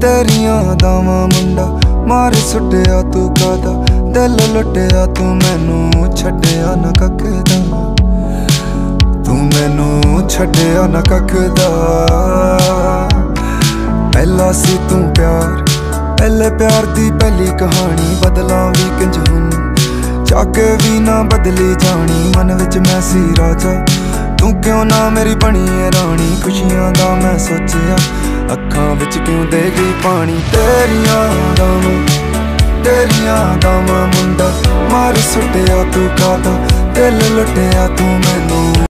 ਤੇਰੀਆਂ ਦਾਵਾਂ ਮੁੰਡਾ, ਮਾਰ ਸੁੱਟਿਆ ਤੂੰ ਕਾਦਾ ਦਿਲ ਲੁੱਟਿਆ ਤੂੰ ਮੈਨੂੰ, ਛੱਡਿਆ ਨਾ ਕੱਖ ਤੂੰ ਮੈਨੂੰ ਛੱਡਿਆ ਨਾ ਕੱਖ ਪਹਿਲਾ ਸੀ ਤੂੰ ਪਿਆਰ, ਪਹਿਲੇ ਪਿਆਰ ਦੀ ਪਹਿਲੀ ਕਹਾਣੀ, ਬਦਲਾਂ ਵੀ ਕਿੰਜ ਹੁਣ ਚਾਕੇ ਵੀ ਨਾ ਬਦਲੀ ਜਾਣੀ, ਮਨ ਵਿੱਚ ਮੈਂ ਸੀ ਰਾਜਾ। ਕਿਉਂ ਨਾ ਮੇਰੀ ਬਣੀ ਏ ਰਾਣੀ? ਖੁਸ਼ੀਆਂ ਦਾ ਮੈਂ ਸੋਚਿਆ, ਅੱਖਾਂ ਵਿੱਚ ਕਿਉਂ ਦੇ ਗਈ ਪਾਣੀ? ਤੇਰੀਆਂ ਦਾਵਾਂ ਤੇਰੀਆਂ ਦਾਵਾਂ ਮੁੰਡਾ, ਮਾਰ ਸੁੱਟਿਆ ਤੂੰ ਕਾਦਾ ਦਿਲ ਲੁੱਟਿਆ ਤੂੰ ਮੈਨੂੰ।